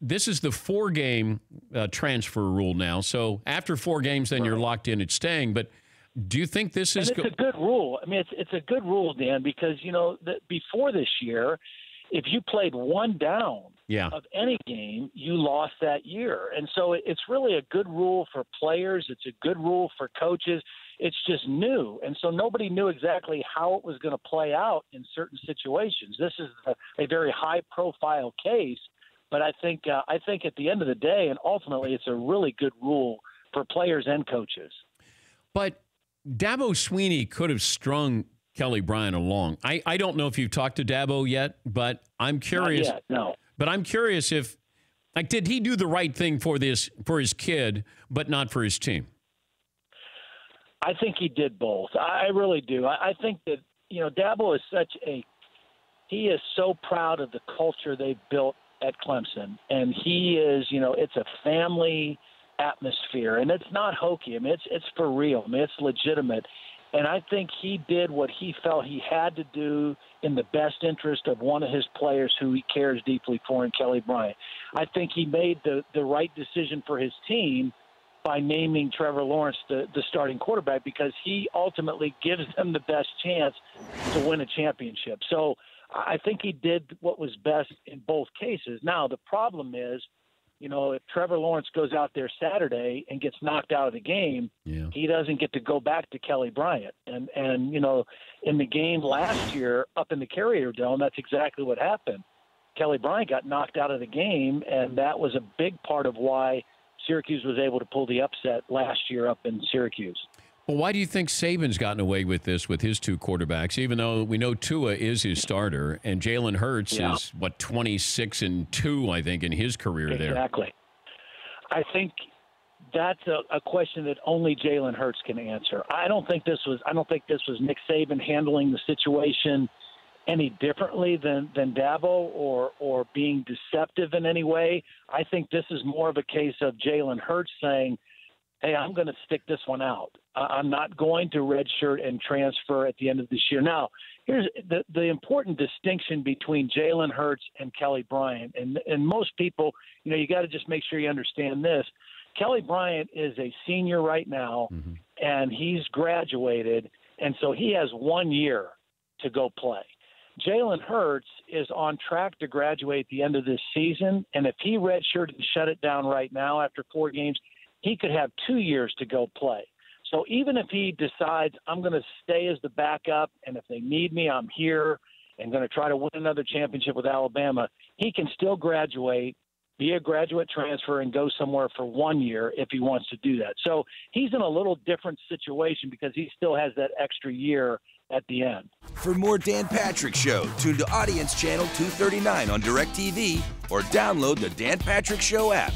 this is the four game uh, transfer rule now. So after four games, then you're locked in at staying. But do you think this is? And it's a good rule. I mean, it's it's a good rule, Dan, because you know the, before this year, if you played one down yeah. of any game, you lost that year. And so it, it's really a good rule for players. It's a good rule for coaches. It's just new, and so nobody knew exactly how it was going to play out in certain situations. This is a, a very high-profile case, but I think uh, I think at the end of the day, and ultimately, it's a really good rule for players and coaches. But Dabo Swinney could have strung Kelly Bryant along. I, I don't know if you've talked to Dabo yet, but I'm curious. Yet, no. But I'm curious if like did he do the right thing for this for his kid, but not for his team? I think he did both. I really do. I, I think that you know Dabo is such a he is so proud of the culture they've built at Clemson, and he is you know it's a family atmosphere, and it's not hokey. I mean it's it's for real. I mean it's legitimate. And I think he did what he felt he had to do in the best interest of one of his players who he cares deeply for, in Kelly Bryant. I think he made the, the right decision for his team by naming Trevor Lawrence the, the starting quarterback because he ultimately gives them the best chance to win a championship. So I think he did what was best in both cases. Now, the problem is, you know, if Trevor Lawrence goes out there Saturday and gets knocked out of the game, yeah. he doesn't get to go back to Kelly Bryant. And and you know, in the game last year up in the Carrier Dome, that's exactly what happened. Kelly Bryant got knocked out of the game, and that was a big part of why Syracuse was able to pull the upset last year up in Syracuse. Well, why do you think Saban's gotten away with this with his two quarterbacks, even though we know Tua is his starter and Jalen Hurts yeah. is, what, 26 and 2, I think, in his career exactly. there? Exactly. I think that's a, a question that only Jalen Hurts can answer. I don't think this was I don't think this was Nick Saban handling the situation any differently than than Dabo or or being deceptive in any way. I think this is more of a case of Jalen Hurts saying, "Hey, I'm going to stick this one out. I'm not going to redshirt and transfer at the end of this year." Now, here's the the important distinction between Jalen Hurts and Kelly Bryant, and and most people, you know, you got to just make sure you understand this. Kelly Bryant is a senior right now, mm-hmm. and he's graduated, and so he has one year to go play. Jalen Hurts is on track to graduate at the end of this season, and if he redshirted and shut it down right now after four games, he could have two years to go play. So even if he decides I'm going to stay as the backup, and if they need me, I'm here and going to try to win another championship with Alabama, he can still graduate, be a graduate transfer, and go somewhere for one year if he wants to do that. So he's in a little different situation because he still has that extra year at the end. For more Dan Patrick Show, tune to Audience Channel 239 on DirecTV or download the Dan Patrick Show app.